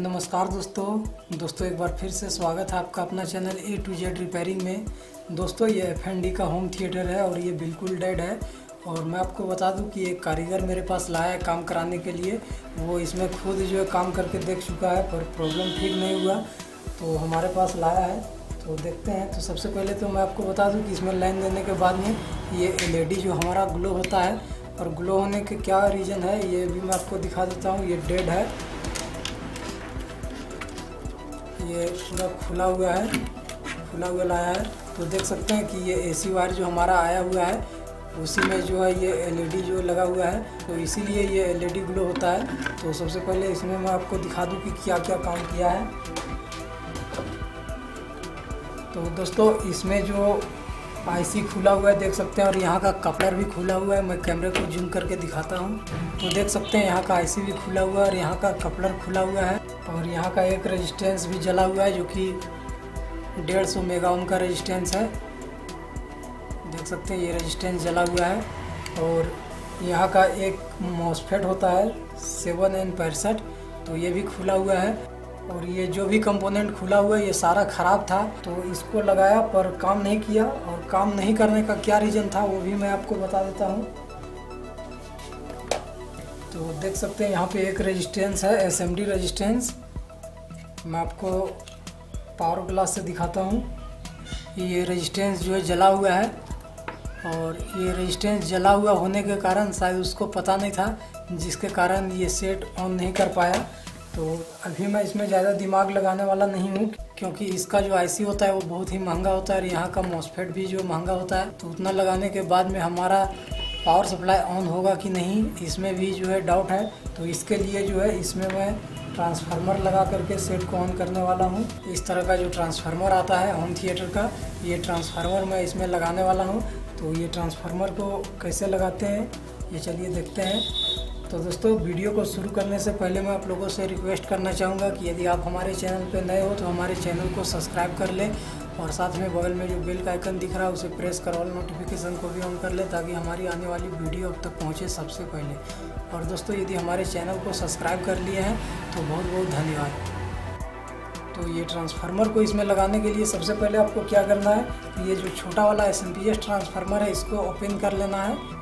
नमस्कार दोस्तों। दोस्तों, एक बार फिर से स्वागत है आपका अपना channel A to Z repairing में। दोस्तों, ये एफ़ एन डी का होम थिएटर है और ये बिल्कुल डेड है। और मैं आपको बता दूँ कि एक कारीगर मेरे पास लाया है काम कराने के लिए। वो इसमें खुद जो है काम करके देख चुका है, पर प्रॉब्लम ठीक नहीं हुआ। तो हमारे पास लाया है। तो देखते हैं। तो सबसे पहले तो मैं आपको बता दूँ कि इसमें लाइन देने के बाद में ये एलईडी जो हमारा ग्लो होता है। और ग्लो होने के क्या रीज़न है, ये भी मैं आपको दिखा देता हूँ। ये डेड है। ये पूरा खुला हुआ है, खुला हुआ लाया है। तो देख सकते हैं कि ये एसी वायर जो हमारा आया हुआ है, उसी में जो है ये एलईडी जो लगा हुआ है। तो इसीलिए ये एलईडी ग्लो होता है। तो सबसे पहले इसमें मैं आपको दिखा दूँ कि क्या क्या काम किया है। तो दोस्तों, इसमें जो आईसी खुला हुआ है, देख सकते हैं, और यहाँ का कपलर भी खुला हुआ है। मैं कैमरे को जूम करके दिखाता हूँ। तो देख सकते हैं, यहाँ का आईसी भी खुला हुआ है और यहाँ का कपलर खुला हुआ है। और यहाँ का एक रेजिस्टेंस भी जला हुआ है, जो कि डेढ़ सौ मेगा ओम का रेजिस्टेंस है। देख सकते हैं, ये रेजिस्टेंस जला हुआ है। और यहाँ का एक मॉसफेट होता है, सेवन एन तो ये भी खुला हुआ है। और ये जो भी कंपोनेंट खुला हुआ है, ये सारा ख़राब था तो इसको लगाया पर काम नहीं किया और काम नहीं करने का क्या रीज़न था, वो भी मैं आपको बता देता हूँ। तो देख सकते हैं, यहाँ पे एक रेजिस्टेंस है एस एम रेजिस्टेंस मैं आपको पावर ग्लास से दिखाता हूँ। ये रेजिस्टेंस जो है, जला हुआ है। और ये रेजिस्टेंस जला हुआ होने के कारण शायद उसको पता नहीं था, जिसके कारण ये सेट ऑन नहीं कर पाया। तो अभी मैं इसमें ज़्यादा दिमाग लगाने वाला नहीं हूँ, क्योंकि इसका जो आईसी होता है वो बहुत ही महँगा होता है और यहाँ का मॉसफेट भी जो महँगा होता है तो उतना लगाने के बाद में हमारा पावर सप्लाई ऑन होगा कि नहीं, इसमें भी जो है डाउट है। तो इसके लिए जो है, इसमें मैं ट्रांसफार्मर लगा करके सेट को ऑन करने वाला हूँ। इस तरह का जो ट्रांसफार्मर आता है होम थिएटर का, ये ट्रांसफार्मर मैं इसमें लगाने वाला हूँ। तो ये ट्रांसफार्मर को कैसे लगाते हैं, ये चलिए देखते हैं। तो दोस्तों, वीडियो को शुरू करने से पहले मैं आप लोगों से रिक्वेस्ट करना चाहूँगा कि यदि आप हमारे चैनल पर नए हो तो हमारे चैनल को सब्सक्राइब कर लें और साथ में बगल में जो बेल का आइकन दिख रहा है, उसे प्रेस कर ऑल नोटिफिकेशन को भी ऑन कर लें ताकि हमारी आने वाली वीडियो अब तक पहुँचे सबसे पहले। और दोस्तों, यदि हमारे चैनल को सब्सक्राइब कर लिए हैं तो बहुत बहुत धन्यवाद। तो ये ट्रांसफार्मर को इसमें लगाने के लिए सबसे पहले आपको क्या करना है ये जो छोटा वाला एस ट्रांसफार्मर है, इसको ओपन कर लेना है।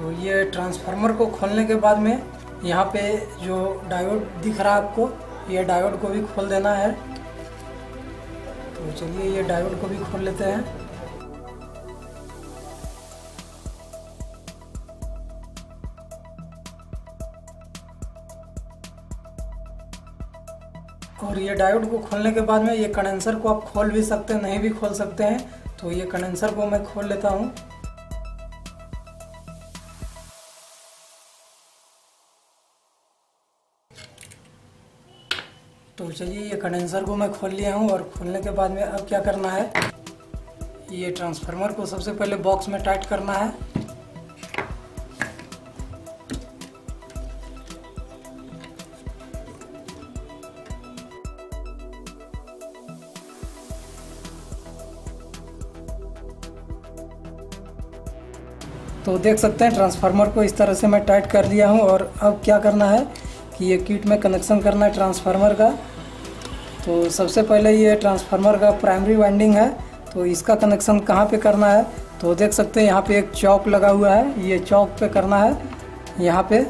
तो ये ट्रांसफार्मर को खोलने के बाद में यहाँ पे जो डायोड दिख रहा है आपको, ये डायोड को भी खोल देना है। तो चलिए ये डायोड को भी खोल लेते हैं। और ये डायोड को खोलने के बाद में ये कंडेंसर को आप खोल भी सकते हैं, नहीं भी खोल सकते हैं। तो ये कंडेंसर को मैं खोल लेता हूँ। तो चलिए ये कंडेंसर को मैं खोल लिया हूँ और खोलने के बाद में अब क्या करना है? ये ट्रांसफार्मर को सबसे पहले बॉक्स में टाइट करना है। तो देख सकते हैं ट्रांसफार्मर को इस तरह से मैं टाइट कर लिया हूँ और अब क्या करना है? कि ये किट में कनेक्शन करना है ट्रांसफार्मर का। तो सबसे पहले ये ट्रांसफार्मर का प्राइमरी वाइंडिंग है तो इसका कनेक्शन कहाँ पे करना है? तो देख सकते हैं, यहाँ पे एक चौक लगा हुआ है, ये चौक पे करना है, यहाँ पे।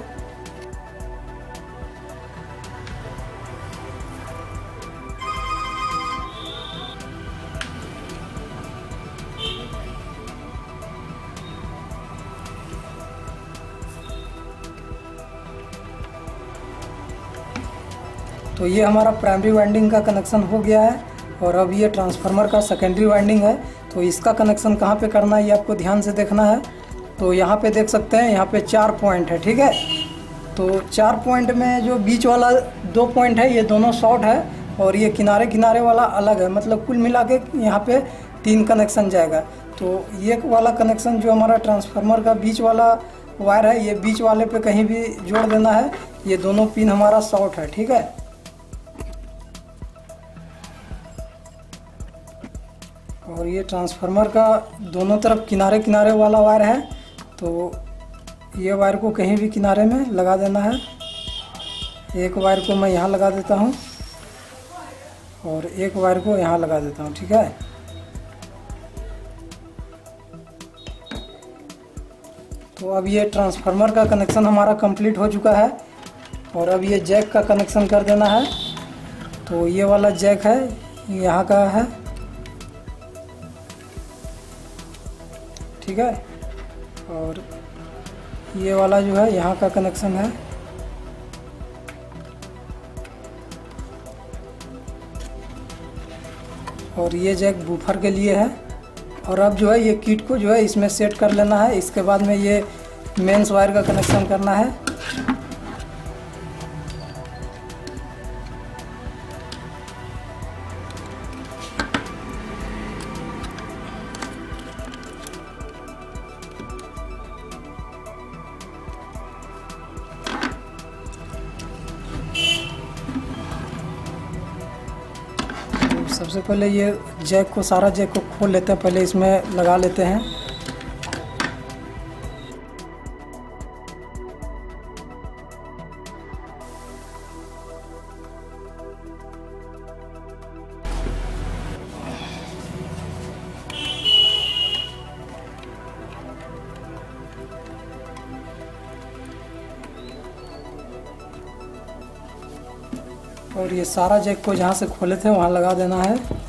तो ये हमारा प्राइमरी वाइंडिंग का कनेक्शन हो गया है और अब ये ट्रांसफार्मर का सेकेंडरी वाइंडिंग है। तो इसका कनेक्शन कहाँ पे करना है, ये आपको ध्यान से देखना है। तो यहाँ पे देख सकते हैं, यहाँ पे चार पॉइंट है, ठीक है? तो चार पॉइंट में जो बीच वाला दो पॉइंट है, ये दोनों शॉर्ट है और ये किनारे किनारे वाला अलग है। मतलब कुल मिला के यहाँ पे तीन कनेक्शन जाएगा। तो ये वाला कनेक्शन जो हमारा ट्रांसफार्मर का बीच वाला वायर है, ये बीच वाले पे कहीं भी जोड़ देना है, ये दोनों पिन हमारा शॉर्ट है, ठीक है? और ये ट्रांसफार्मर का दोनों तरफ़ किनारे किनारे वाला वायर है तो ये वायर को कहीं भी किनारे में लगा देना है। एक वायर को मैं यहाँ लगा देता हूँ और एक वायर को यहाँ लगा देता हूँ, ठीक है? तो अब ये ट्रांसफार्मर का कनेक्शन हमारा कंप्लीट हो चुका है और अब ये जैक का कनेक्शन कर देना है। तो ये वाला जैक है, यहाँ का है। ठीक है? और ये वाला जो है, यहाँ का कनेक्शन है। और ये जैक बूफर के लिए है। और अब जो है, ये किट को जो है, इसमें सेट कर लेना है। इसके बाद में ये मेंस वायर का कनेक्शन करना है। सबसे पहले ये जैक को, सारा जैक को खोल लेते हैं, पहले इसमें लगा लेते हैं। और ये सारा जैक को जहाँ से खोले थे वहाँ लगा देना है।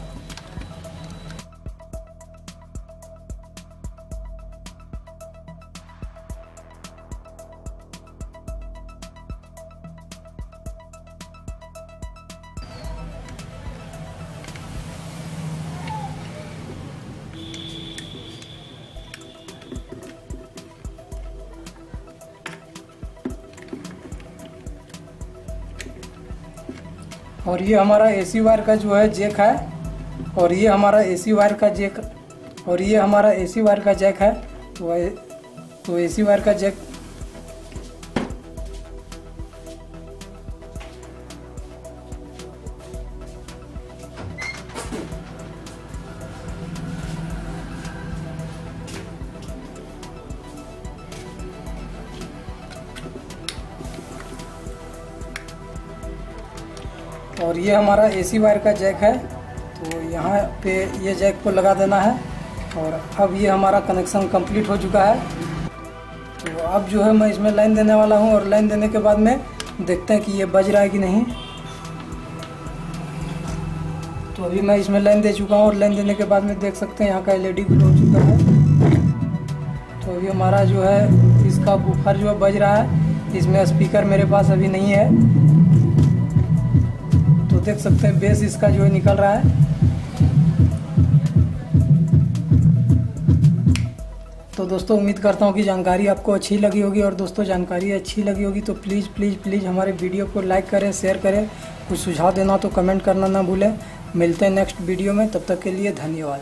और ये हमारा एसी वायर का जो है जैक है, और ये हमारा एसी वायर का जेक और ये हमारा एसी वायर का जैक है तो तो एसी वायर का जैक और ये हमारा एसी वायर का जैक है तो यहाँ पे ये जैक को लगा देना है और अब ये हमारा कनेक्शन कंप्लीट हो चुका है। तो अब जो है मैं इसमें लाइन देने वाला हूँ और लाइन देने के बाद में देखते हैं कि ये बज रहा है कि नहीं। तो अभी मैं इसमें लाइन दे चुका हूँ और लाइन देने के बाद में देख सकते हैं यहाँ का एलईडी ग्लो हो चुका है। तो अभी हमारा जो है इसका बुफर जो है बज रहा है, इसमें स्पीकर मेरे पास अभी नहीं है। देख सकते हैं बेस इसका जो है निकल रहा है। तो दोस्तों, उम्मीद करता हूँ कि जानकारी आपको अच्छी लगी होगी और दोस्तों, जानकारी अच्छी लगी होगी तो प्लीज़ प्लीज़ प्लीज़ हमारे वीडियो को लाइक करें शेयर करें। कुछ सुझाव देना तो कमेंट करना ना भूलें। मिलते हैं नेक्स्ट वीडियो में, तब तक के लिए धन्यवाद।